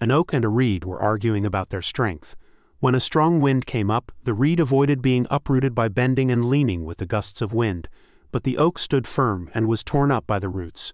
An oak and a reed were arguing about their strength. When a strong wind came up, the reed avoided being uprooted by bending and leaning with the gusts of wind, but the oak stood firm and was torn up by the roots.